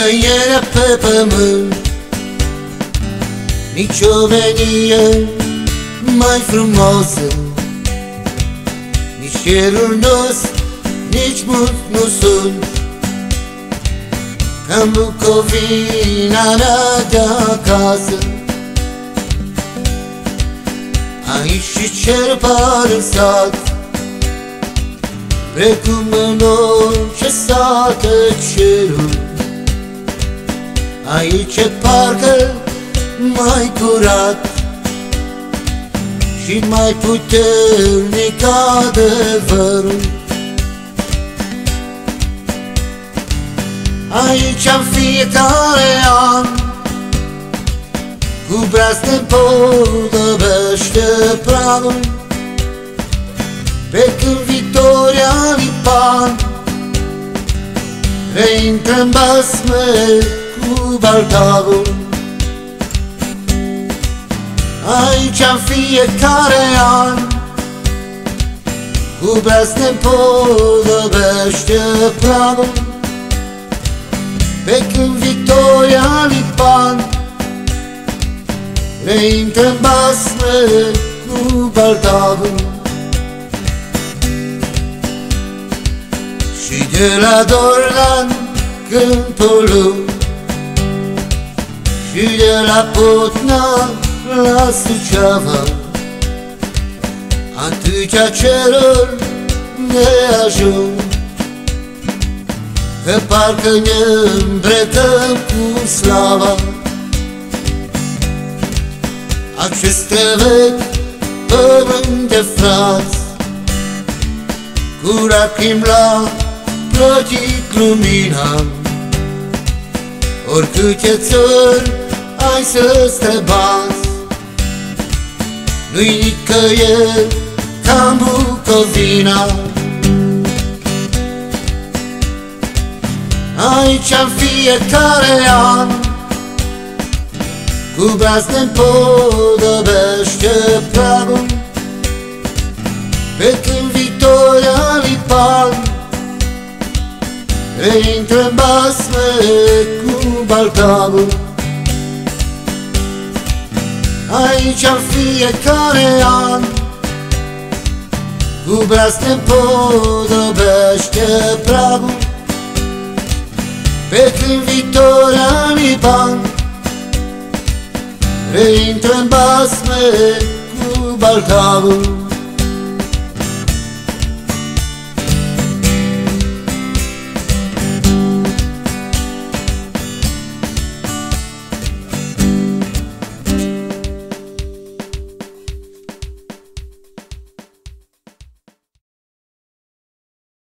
Nicăieri pe pământ Nici o venie mai frumoasă. Nici cerul nostru, nici mult nu sunt. Ca în Bucovina mea de acasă. Aici și cer par în sat Precum în orice sată cerul Aici e parcă mai curat Și mai puternic adevărul. Aici în fiecare an Cu braț de podobește pragul Pe când Victoria Lipan Reintră în basme cu Baltavul Aici în fiecare an Cu braț ne podobește pragul Pe când Victoria Lipan Reintră în basme cu Baltavul Și de la Dorlan câmpul Și de la Potna la Suceava. Atâtea ceruri ne ajung. Că parcă ne îmbretăm cu slava. Aceste vechi pământ de frați Cu rachim la plătit lumina. Oricâte țări ai să străbați. Nu-i nicăieri ca Bucovina. Aici în fiecare an Cu braț ne împodăbește pragul. Pe când Victoria Lipan Reintră în basme cu Baltagul Aici în fiecare an. Cu braț te împodăbește pragul. Pe când Victoria Liban Reintră în basme cu Baltagul